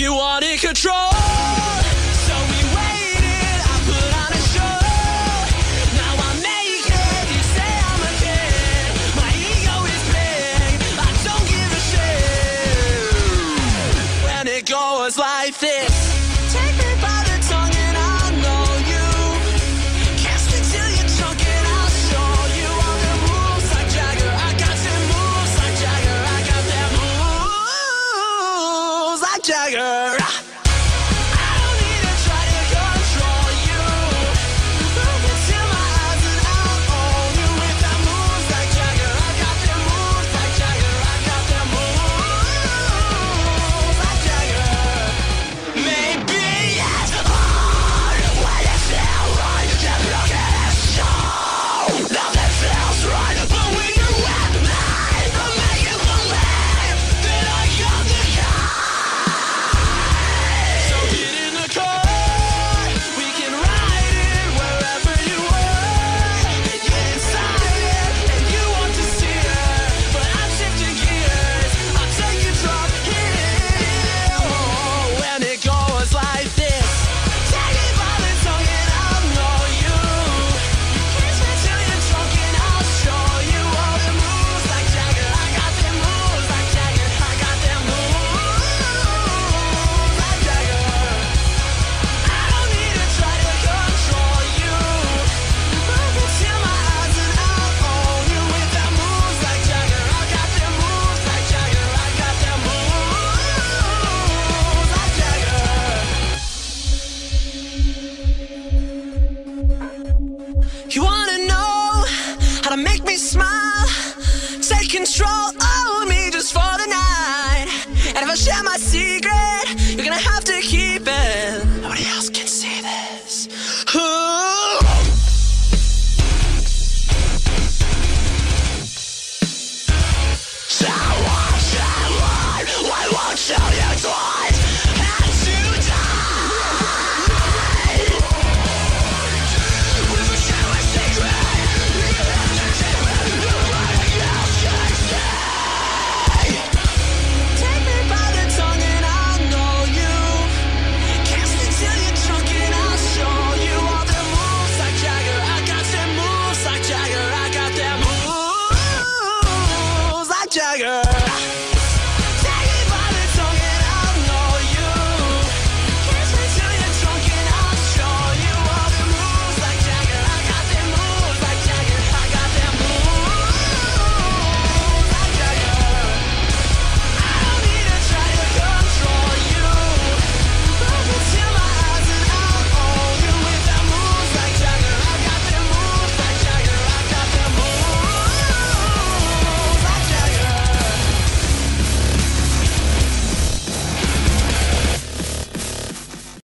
You want in control. Moves control